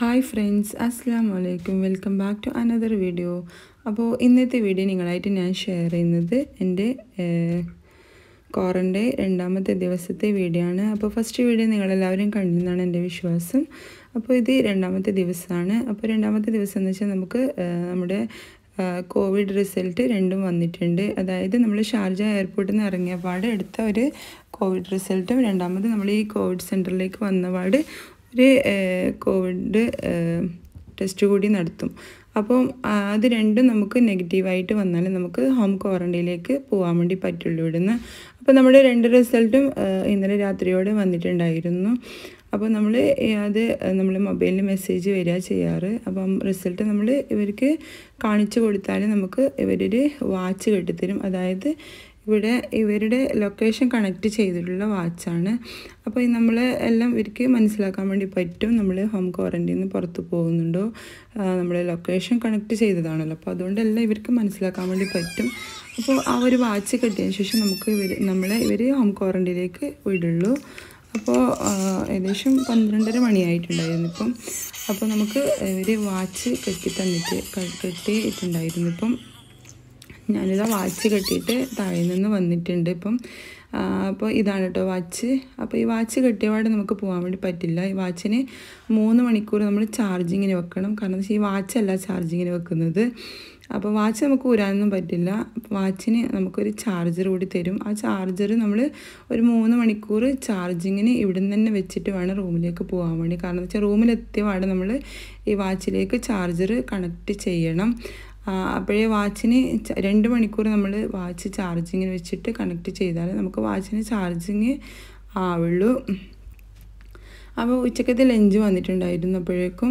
Hi friends അസ്സാം വലൈക്കും welcome back to another video അപ്പോൾ ഇന്നത്തെ വീഡിയോ നിങ്ങളായിട്ട് ഞാൻ ഷെയർ ചെയ്യുന്നത് എന്റെ ക്വാറന്റെ രണ്ടാമത്തെ ദിവസത്തെ വീഡിയോ ആണ്. അപ്പോൾ ഫസ്റ്റ് വീഡിയോ നിങ്ങളെല്ലാവരും കണ്ടെന്നാണ് എന്റെ വിശ്വാസം. അപ്പോൾ ഇത് രണ്ടാമത്തെ ദിവസമാണ്. അപ്പോൾ രണ്ടാമത്തെ ദിവസം എന്ന് വെച്ചാൽ നമുക്ക് നമ്മുടെ കോവിഡ് റിസൾട്ട് രണ്ടും വന്നിട്ടുണ്ട്. അതായത് നമ്മൾ ഷാർജ എയർപോർട്ടിൽ നിന്ന് ഇറങ്ങിയ പാട് എടുത്ത ഒരു കോവിഡ് റിസൾട്ടും രണ്ടാമത് നമ്മൾ ഈ കോവിഡ് സെന്ററിലേക്ക് വന്ന പാട് ഒരു കോവിഡ് ടെസ്റ്റ് കൂടി നടത്തും. അപ്പം അത് രണ്ടും നമുക്ക് നെഗറ്റീവായിട്ട് വന്നാൽ നമുക്ക് ഹോം ക്വാറന്റൈനിലേക്ക് പോകാൻ വേണ്ടി പറ്റുള്ളൂ ഇവിടുന്ന്. അപ്പോൾ നമ്മുടെ രണ്ട് റിസൾട്ടും ഇന്നലെ രാത്രിയോടെ വന്നിട്ടുണ്ടായിരുന്നു. അപ്പോൾ നമ്മൾ അത് നമ്മൾ മൊബൈലിൽ മെസ്സേജ് വരിക ചെയ്യാറ്. അപ്പം റിസൾട്ട് നമ്മൾ ഇവർക്ക് കാണിച്ചു കൊടുത്താൽ നമുക്ക് ഇവരൊരു വാച്ച് കെട്ടിത്തരും. അതായത് ഇവിടെ ഇവരുടെ ലൊക്കേഷൻ കണക്ട് ചെയ്തിട്ടുള്ള വാച്ചാണ് അപ്പോൾ നമ്മൾ എല്ലാം ഇവർക്ക് മനസ്സിലാക്കാൻ വേണ്ടി പറ്റും നമ്മൾ ഹോം ക്വാറന്റൈനിൽ പുറത്ത് പോകുന്നുണ്ടോ? നമ്മൾ ലൊക്കേഷൻ കണക്ട് ചെയ്തതാണല്ലോ. അപ്പോൾ അതുകൊണ്ടെല്ലാം ഇവർക്ക് മനസ്സിലാക്കാൻ വേണ്ടി പറ്റും. അപ്പോൾ ആ ഒരു വാച്ച് കിട്ടിയതിന് ശേഷം നമുക്ക് ഇവർ നമ്മളെ ഇവർ ഹോം ക്വാറന്റീനിലേക്ക് വിടുള്ളൂ. അപ്പോൾ ഏകദേശം പന്ത്രണ്ടര മണിയായിട്ടുണ്ടായിരുന്നു ഇപ്പം. അപ്പോൾ നമുക്ക് ഇവർ വാച്ച് കെട്ടി തന്നിട്ട് കെട്ടിയിട്ടുണ്ടായിരുന്നു ഇപ്പം. ഞാനിതാ വാച്ച് കെട്ടിയിട്ട് താഴെ നിന്ന് വന്നിട്ടുണ്ട് ഇപ്പം. അപ്പോൾ ഇതാണ് കേട്ടോ വാച്ച്. അപ്പോൾ ഈ വാച്ച് കെട്ടിയപാട് നമുക്ക് പോകാൻ വേണ്ടി പറ്റില്ല. ഈ വാച്ചിന് മൂന്ന് മണിക്കൂർ നമ്മൾ ചാർജിങ്ങിന് വെക്കണം. കാരണം ഈ വാച്ചല്ല ചാർജിങ്ങിന് വെക്കുന്നത്. അപ്പോൾ വാച്ച് നമുക്ക് ഊരാനൊന്നും പറ്റില്ല. വാച്ചിന് നമുക്കൊരു ചാർജർ കൂടി തരും. ആ ചാർജർ നമ്മൾ ഒരു മൂന്ന് മണിക്കൂർ ചാർജിങ്ങിന് ഇവിടെ നിന്ന് തന്നെ വെച്ചിട്ട് വേണം റൂമിലേക്ക് പോകാൻ വേണ്ടി. കാരണം വെച്ചാൽ റൂമിലെത്തിയ പാടെ നമ്മൾ ഈ വാച്ചിലേക്ക് ചാർജർ കണക്ട് ചെയ്യണം. അപ്പോഴേ വാച്ചിന് രണ്ട് മണിക്കൂർ നമ്മൾ വാച്ച് ചാർജിങ്ങിന് വെച്ചിട്ട് കണക്ട് ചെയ്താൽ നമുക്ക് വാച്ചിന് ചാർജിങ് ആവുള്ളൂ. അപ്പോൾ ഉച്ചക്കത്തെ ലഞ്ച് വന്നിട്ടുണ്ടായിരുന്നു അപ്പോഴേക്കും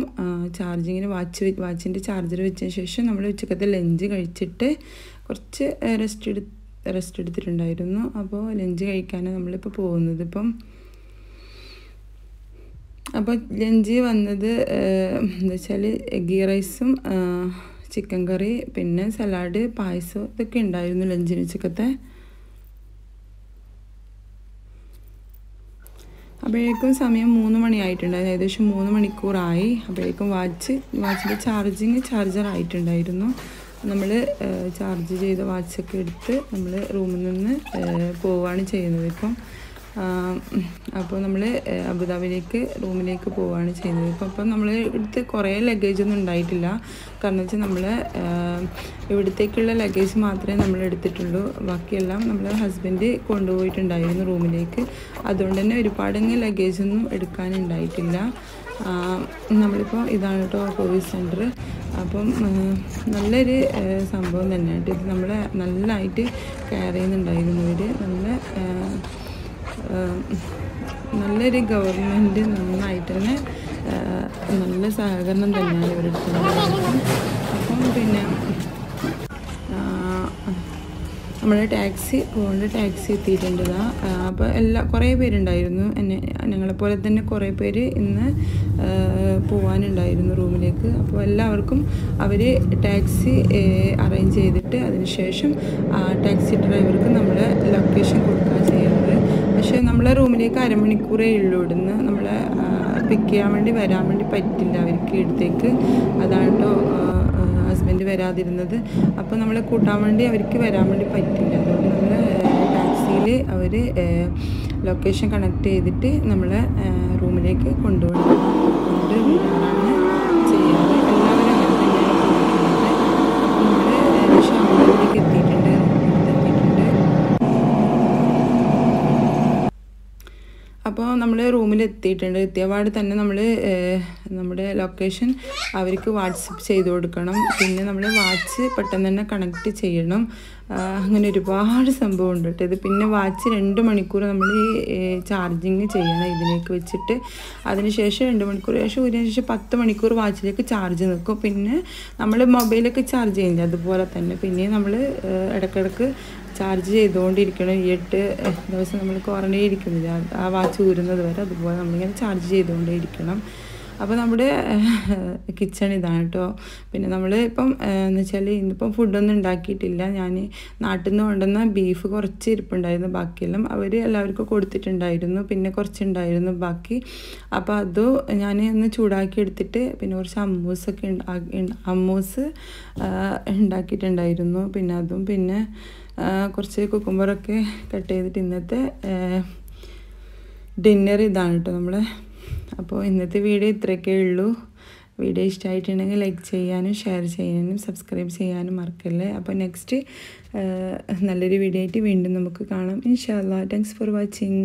ചാർജിങ്ങിന് വാച്ച് വാച്ചിന്റെ ചാർജർ വെച്ചതിന് ശേഷം നമ്മൾ ഉച്ചക്കത്തെ ലഞ്ച് കഴിച്ചിട്ട് കുറച്ച് റെസ്റ്റ് എടു റെസ്റ്റ് എടുത്തിട്ടുണ്ടായിരുന്നു. അപ്പോൾ ലഞ്ച് കഴിക്കാനാണ് നമ്മളിപ്പോൾ പോകുന്നത് ഇപ്പം. അപ്പോൾ ലഞ്ച് വന്നത് എന്താ വെച്ചാൽ ഗീ റൈസും ചിക്കൻ കറി പിന്നെ സലാഡ് പായസം ഇതൊക്കെ ഉണ്ടായിരുന്നു ലഞ്ചിന് ഉച്ചക്കത്തെ. അപ്പോഴേക്കും സമയം മൂന്ന് മണിയായിട്ടുണ്ടായിരുന്നു ഏകദേശം മൂന്ന് മണിക്കൂറായി അപ്പോഴേക്കും വാച്ച് വാച്ചിന്റെ ചാർജിങ് ചാർജർ ആയിട്ടുണ്ടായിരുന്നു. നമ്മൾ ചാർജ് ചെയ്ത വാച്ചൊക്കെ എടുത്ത് നമ്മൾ റൂമിൽ നിന്ന് പോവുകയാണ് ചെയ്യുന്നത് ഇപ്പം. അപ്പോൾ നമ്മൾ അബുദാബിയിലേക്ക് റൂമിലേക്ക് പോവുകയാണ് ചെയ്യുന്നത് ഇപ്പം അപ്പം നമ്മൾ ഇവിടുത്തെ കുറേ ലഗേജ് ഒന്നും ഉണ്ടായിട്ടില്ല. കാരണം വെച്ചാൽ നമ്മൾ ഇവിടത്തേക്കുള്ള ലഗേജ് മാത്രമേ നമ്മൾ എടുത്തിട്ടുള്ളൂ. ബാക്കിയെല്ലാം നമ്മൾ ഹസ്ബൻഡ് കൊണ്ടുപോയിട്ടുണ്ടായിരുന്നു റൂമിലേക്ക്. അതുകൊണ്ട് തന്നെ ഒരുപാടങ്ങ് ലഗേജ് ഒന്നും എടുക്കാനുണ്ടായിട്ടില്ല. നമ്മളിപ്പോൾ ഇതാണ് കേട്ടോ കോവിഡ് സെന്റർ അപ്പം നല്ലൊരു സംഭവം തന്നെയാണ് ഇത്. നമ്മളെ നല്ലതായിട്ട് കെയർ ചെയ്യുന്നുണ്ടായിരുന്നു ഇവർ നല്ല നല്ലൊരു ഗവൺമെന്റ് നന്നായിട്ട് തന്നെ നല്ല സഹകരണം തന്നെയാണ് ഇവരുടെ അപ്പം പിന്നെ നമ്മുടെ ടാക്സി പോകേണ്ട ടാക്സി എത്തിയിട്ടുണ്ട് അപ്പോൾ എല്ലാ കുറേ പേരുണ്ടായിരുന്നു. എന്നെ ഞങ്ങളെപ്പോലെ തന്നെ കുറേ പേര് ഇന്ന് പോകാനുണ്ടായിരുന്നു റൂമിലേക്ക്. അപ്പോൾ എല്ലാവർക്കും അവർ ടാക്സി അറേഞ്ച് ചെയ്തിട്ട് അതിനുശേഷം ടാക്സി ഡ്രൈവർക്ക് നമ്മൾ ലൊക്കേഷൻ കൊടുക്കുക ചെയ്യുന്നത് പക്ഷേ നമ്മളെ റൂമിലേക്ക് അരമണിക്കൂറേ ഉള്ളൂ. ഇവിടുന്ന് നമ്മളെ പിക്ക് ചെയ്യാൻ വേണ്ടി വരാൻ വേണ്ടി പറ്റില്ല. അവർക്ക് ഇടത്തേക്ക് അതാണ് കേട്ടോ ഹസ്ബൻഡ് വരാതിരുന്നത്. അപ്പോൾ നമ്മളെ കൂട്ടാൻ വേണ്ടി അവർക്ക് വരാൻ വേണ്ടി പറ്റില്ല. അതുകൊണ്ട് നമ്മൾ ടാക്സിയിൽ അവർ ലൊക്കേഷൻ കണക്ട് ചെയ്തിട്ട് നമ്മളെ റൂമിലേക്ക് കൊണ്ടുപോകണം അതുകൊണ്ട് ചെയ്യാറ് എല്ലാവരും അങ്ങനെ തന്നെയാണ് പോകുന്നത് അപ്പോൾ നമ്മൾ ഷാമിലേക്ക് എത്തിയിട്ടുണ്ട് എത്തിയിട്ടുണ്ട് അപ്പോൾ നമ്മൾ റൂമിൽ എത്തിയിട്ടുണ്ട് എത്തിയപാട് തന്നെ നമ്മൾ നമ്മുടെ ലൊക്കേഷൻ അവർക്ക് വാട്സപ്പ് ചെയ്ത് കൊടുക്കണം. പിന്നെ നമ്മൾ വാച്ച് പെട്ടെന്ന് തന്നെ കണക്ട് ചെയ്യണം. അങ്ങനെ ഒരുപാട് സംഭവം ഉണ്ട് കേട്ടോ ഇത്. പിന്നെ വാച്ച് രണ്ട് മണിക്കൂർ നമ്മൾ ഈ ചാർജിങ് ചെയ്യണം ഇതിലേക്ക് വെച്ചിട്ട്. അതിനുശേഷം രണ്ട് മണിക്കൂർ ശേഷം ശേഷം പത്ത് മണിക്കൂർ വാച്ചിലേക്ക് ചാർജ് നിൽക്കും പിന്നെ നമ്മൾ മൊബൈലൊക്കെ ചാർജ് ചെയ്യുന്നില്ല. അതുപോലെ തന്നെ. പിന്നെ നമ്മൾ ഇടയ്ക്കിടയ്ക്ക് ചാർജ് ചെയ്തുകൊണ്ടിരിക്കണം ഈ എട്ട് ദിവസം നമ്മൾ ക്വാറന്റൈൻ ഇരിക്കുന്നില്ല. ആ വാച്ച് ഊരുന്നത് വരെ അതുപോലെ നമ്മളിങ്ങനെ ചാർജ് ചെയ്തുകൊണ്ടേ ഇരിക്കണം. അപ്പോൾ നമ്മുടെ കിച്ചൺ ഇതാണ് കേട്ടോ പിന്നെ നമ്മൾ ഇപ്പം എന്ന് വെച്ചാൽ ഇന്നിപ്പം ഫുഡൊന്നും ഉണ്ടാക്കിയിട്ടില്ല. ഞാൻ നാട്ടിൽ നിന്ന് കൊണ്ടുവന്ന ബീഫ് കുറച്ച് ഇരിപ്പുണ്ടായിരുന്നു. ബാക്കിയെല്ലാം അവർ എല്ലാവർക്കും കൊടുത്തിട്ടുണ്ടായിരുന്നു. പിന്നെ കുറച്ചുണ്ടായിരുന്നു ബാക്കി. അപ്പോൾ അത് ഞാൻ ഒന്ന് ചൂടാക്കി എടുത്തിട്ട് പിന്നെ കുറച്ച് അമ്മൂസൊക്കെ അമ്മൂസ് ഉണ്ടാക്കിയിട്ടുണ്ടായിരുന്നു. പിന്നെ അതും പിന്നെ കുറച്ച് കുക്കുമ്പറൊക്കെ കട്ട് ചെയ്തിട്ട് ഇന്നത്തെ ഡിന്നർ ഇതാണ് കേട്ടോ നമ്മൾ അപ്പോൾ ഇന്നത്തെ വീഡിയോ ഇത്രയൊക്കെ ഉള്ളൂ. വീഡിയോ ഇഷ്ടമായിട്ടുണ്ടെങ്കിൽ ലൈക്ക് ചെയ്യാനും ഷെയർ ചെയ്യാനും സബ്സ്ക്രൈബ് ചെയ്യാനും മറക്കല്ലേ? അപ്പോൾ നെക്സ്റ്റ് നല്ലൊരു വീഡിയോ ആയിട്ട് വീണ്ടും നമുക്ക് കാണാം. ഇൻഷാല്ലാ താങ്ക്സ് ഫോർ വാച്ചിങ്